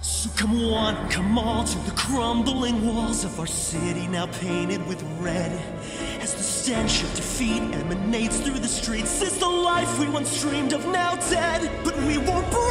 So come one, come all to the crumbling walls of our city now painted with red. As the stench of defeat emanates through the streets, is the life we once dreamed of now dead? But we won't breathe.